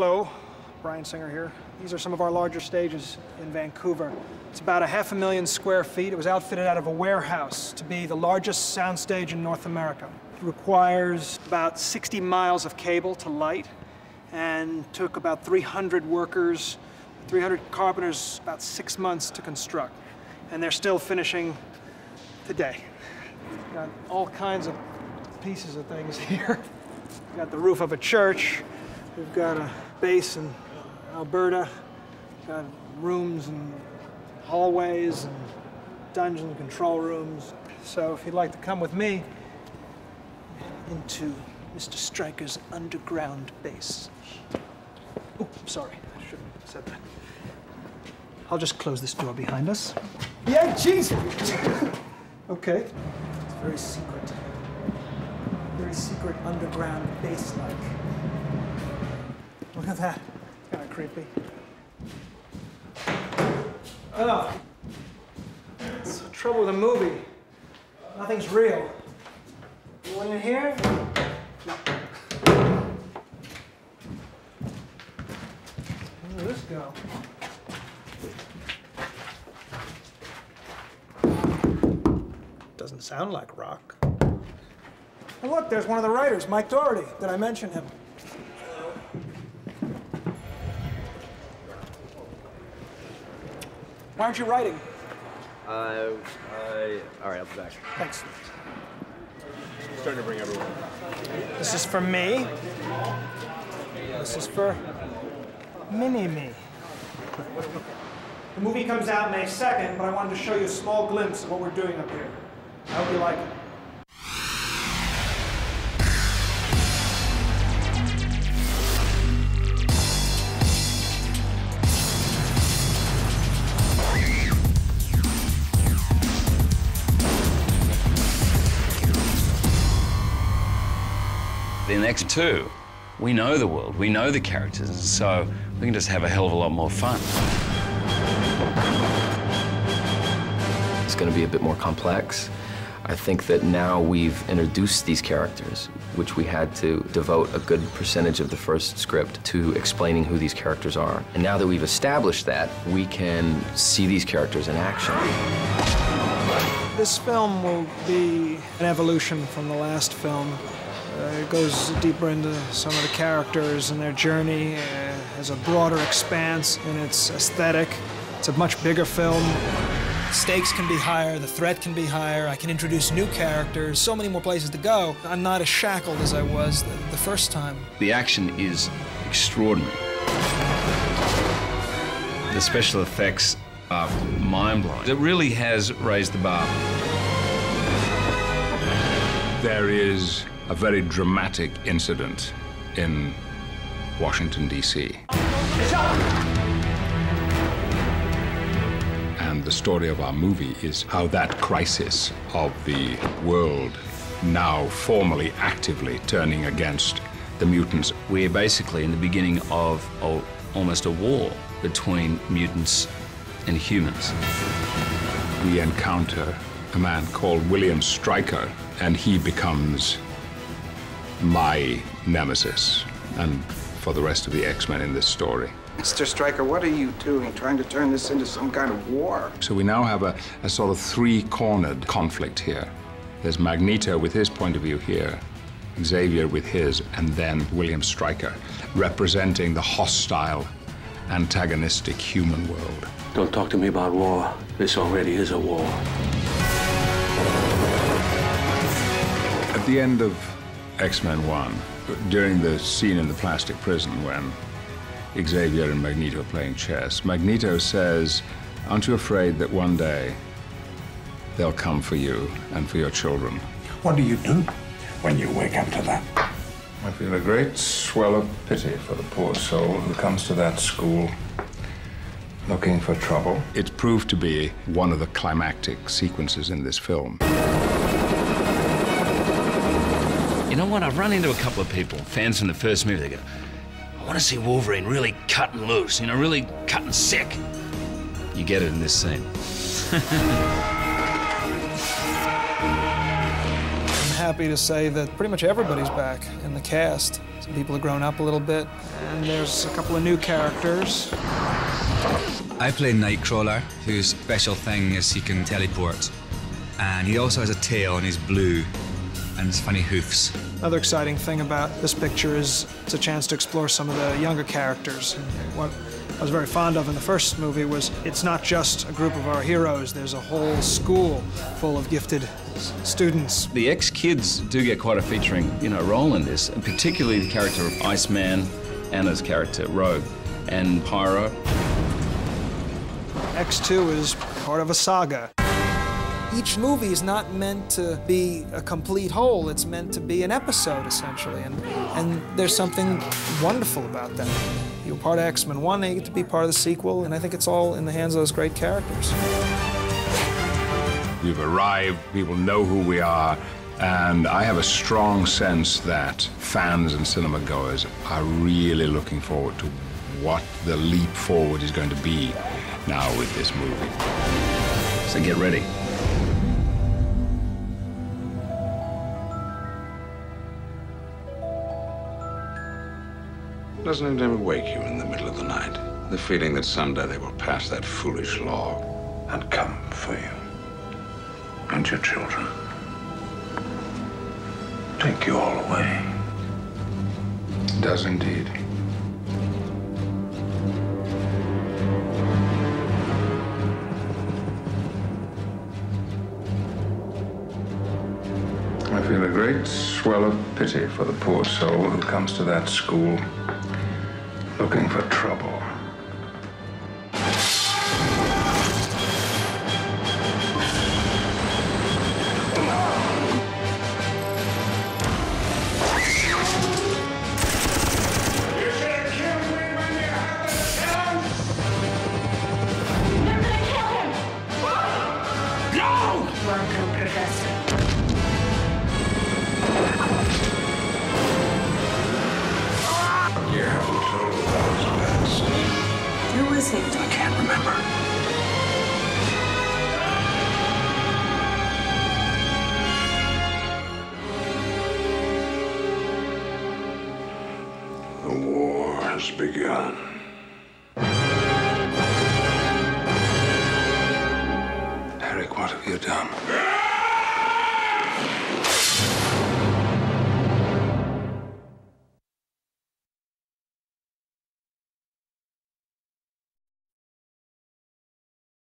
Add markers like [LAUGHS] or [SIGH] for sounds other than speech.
Hello, Bryan Singer here. These are some of our larger stages in Vancouver. It's about a half a million square feet. It was outfitted out of a warehouse to be the largest soundstage in North America. It requires about 60 miles of cable to light and took about 300 workers, 300 carpenters, about six months to construct. And they're still finishing today. Got all kinds of pieces of things [LAUGHS] here. Got the roof of a church. We've got a base in Alberta. We've got rooms and hallways and dungeon control rooms. So if you'd like to come with me into Mr. Stryker's underground base. Oh, sorry, I shouldn't have said that. I'll just close this door behind us. Yeah, jeez. [LAUGHS] okay. It's very secret. Very secret underground base-like. Look at that. It's kind of creepy. Oh. That's the trouble with a movie. Nothing's real. You in here? No. Where did this go? Doesn't sound like rock. Oh, look, there's one of the writers, Mike Dougherty. Did I mention him? Why aren't you writing? Uh, I, all right, I'll be back. Thanks. Starting to bring everyone. This is for me. This is for Mini-Me. The movie comes out May 2nd, but I wanted to show you a small glimpse of what we're doing up here. I hope you like it. In X2, we know the world, we know the characters, so we can just have a hell of a lot more fun. It's going to be a bit more complex. I think that now we've introduced these characters, which we had to devote a good percentage of the first script to explaining who these characters are. And now that we've established that, we can see these characters in action. This film will be an evolution from the last film. Uh, it goes deeper into some of the characters and their journey, uh, has a broader expanse in its aesthetic. It's a much bigger film. Stakes can be higher, the threat can be higher, I can introduce new characters, so many more places to go. I'm not as shackled as I was the, the first time. The action is extraordinary. The special effects are mind-blowing. It really has raised the bar. There is a very dramatic incident in Washington, D.C. And the story of our movie is how that crisis of the world now formally, actively turning against the mutants. We're basically in the beginning of a, almost a war between mutants and humans. We encounter a man called William Stryker, and he becomes my nemesis, and for the rest of the X-Men in this story. Mr. Stryker, what are you doing, trying to turn this into some kind of war? So we now have a, a sort of three-cornered conflict here. There's Magneto with his point of view here, Xavier with his, and then William Stryker, representing the hostile, antagonistic human world. Don't talk to me about war. This already is a war. At the end of X-Men 1, during the scene in the plastic prison when Xavier and Magneto are playing chess, Magneto says, aren't you afraid that one day they'll come for you and for your children? What do you do when you wake up to that? I feel a great swell of pity for the poor soul who comes to that school looking for trouble. It's proved to be one of the climactic sequences in this film. You know what? I've run into a couple of people, fans from the first movie. They go, I want to see Wolverine really cut and loose, you know, really cut and sick. You get it in this scene. [LAUGHS] I'm happy to say that pretty much everybody's back in the cast. Some people have grown up a little bit, and there's a couple of new characters. I play Nightcrawler, whose special thing is he can teleport. And he also has a tail and he's blue and his funny hoofs. Another exciting thing about this picture is it's a chance to explore some of the younger characters. What I was very fond of in the first movie was it's not just a group of our heroes, there's a whole school full of gifted students. The ex-kids do get quite a featuring, you know, role in this, and particularly the character of Iceman, Anna's character, Rogue, and Pyro. X2 is part of a saga. Each movie is not meant to be a complete whole, it's meant to be an episode, essentially. And, and there's something wonderful about that. You're part of X-Men 1, they get to be part of the sequel, and I think it's all in the hands of those great characters. We've arrived, people know who we are, and I have a strong sense that fans and cinema goers are really looking forward to what the leap forward is going to be now with this movie. So get ready. Doesn't it ever wake you in the middle of the night? The feeling that someday they will pass that foolish law and come for you and your children. Take you all away. It does indeed. I feel a great swell of pity for the poor soul who comes to that school looking for trouble. You should have killed me when you had a chance. You're going to kill him. No, welcome, Professor. He? I can't remember. The war has begun. Erik, what have you done?